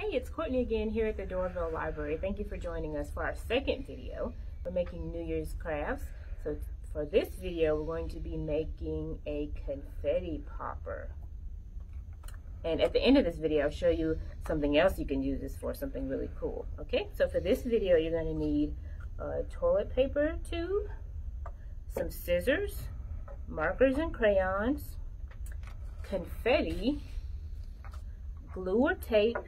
Hey, it's Courtney again here at the Doraville Library. Thank you for joining us for our second video. We're making New Year's crafts. So for this video, we're going to be making a confetti popper. And at the end of this video, I'll show you something else you can use this for, something really cool. Okay, so for this video, you're going to need a toilet paper tube, some scissors, markers and crayons, confetti, glue or tape,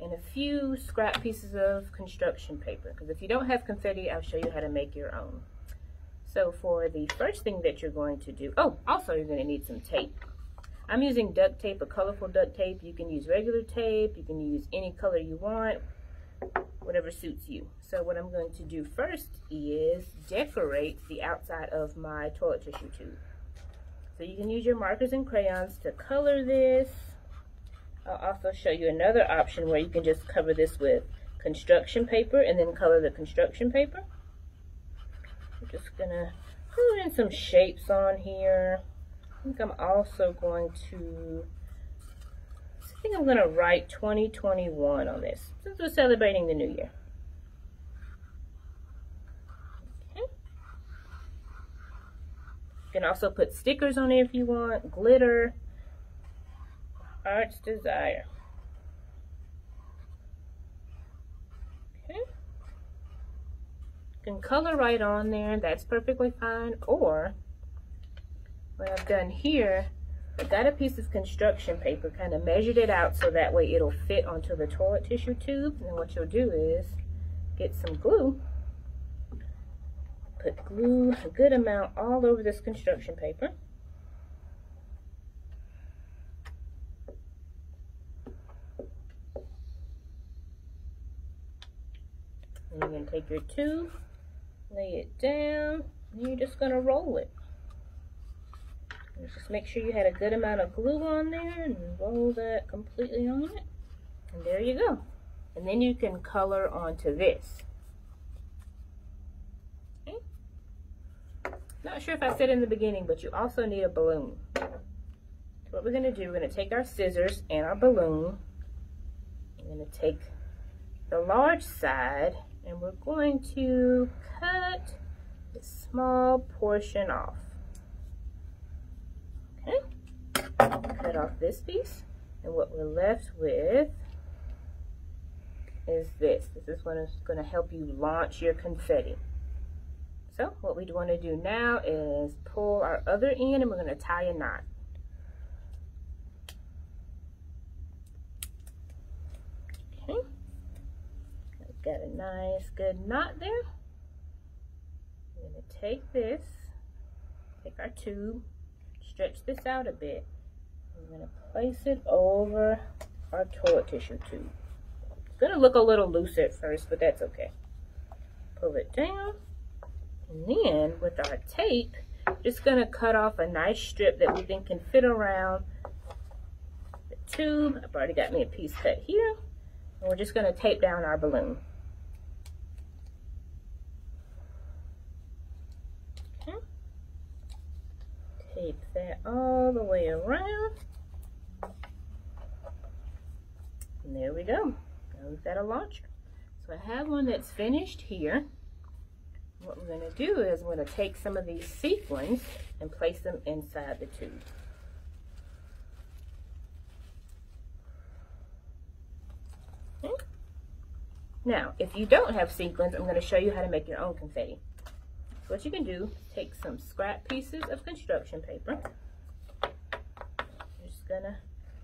and a few scrap pieces of construction paper. Because if you don't have confetti, I'll show you how to make your own. So for the first thing that you're going to do, oh, also you're going to need some tape. I'm using duct tape, a colorful duct tape. You can use regular tape. You can use any color you want, whatever suits you. So what I'm going to do first is decorate the outside of my toilet tissue tube. So you can use your markers and crayons to color this. I'll also show you another option where you can just cover this with construction paper and then color the construction paper. I'm just gonna put in some shapes on here. I think I'm also going to, I think I'm gonna write 2021 on this since we're celebrating the new year. Okay. You can also put stickers on there if you want, glitter, heart's desire. Okay. You can color right on there, that's perfectly fine. Or, what I've done here, I got a piece of construction paper, kind of measured it out so that way it'll fit onto the toilet tissue tube. And what you'll do is get some glue, put glue, a good amount all over this construction paper. And you're going to take your tube, lay it down, and you're just going to roll it. Just make sure you had a good amount of glue on there and roll that completely on it. And there you go. And then you can color onto this. Okay. Not sure if I said in the beginning, but you also need a balloon. So what we're going to do, we're going to take our scissors and our balloon. We're going to take the large side and we're going to cut a small portion off. Okay, cut off this piece, and what we're left with is this. This is what is going to help you launch your confetti. So what we want to do now is pull our other end and we're going to tie a knot. Got a nice good knot there. I'm going to take this, take our tube, stretch this out a bit. We're going to place it over our toilet tissue tube. It's going to look a little loose at first, but that's okay. Pull it down. And then with our tape, just going to cut off a nice strip that we think can fit around the tube. I've already got me a piece cut here. And we're just going to tape down our balloon. Tape that all the way around. And there we go. Now we've got a launcher. So I have one that's finished here. What we're going to do is we're going to take some of these sequins and place them inside the tube. Now, if you don't have sequins, I'm going to show you how to make your own confetti. So what you can do, take some scrap pieces of construction paper. You're just gonna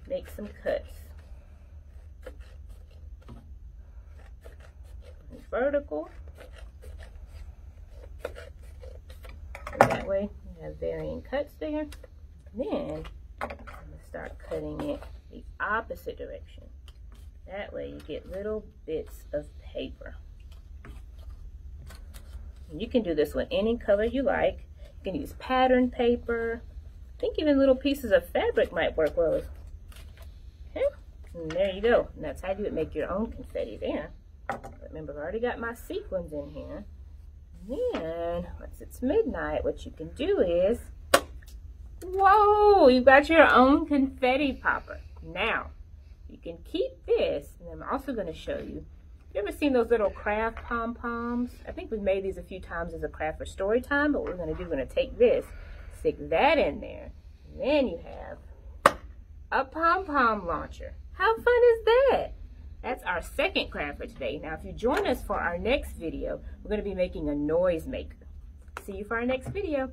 make some cuts. Vertical. And that way you have varying cuts there. Then I'm gonna start cutting it the opposite direction. That way you get little bits of paper. You can do this with any color you like. You can use pattern paper. I think even little pieces of fabric might work well. Okay, and there you go. And that's how you would make your own confetti there. Remember, I've already got my sequins in here. And then, once it's midnight, what you can do is, whoa, you've got your own confetti popper. Now, You can keep this, and I'm also going to show you. You ever seen those little craft pom-poms? I think we've made these a few times as a craft for story time, but what we're going to do, we're to take this, stick that in there, and then you have a pom-pom launcher. How fun is that? That's our second craft for today. Now, if you join us for our next video, we're going to be making a noise maker. See you for our next video.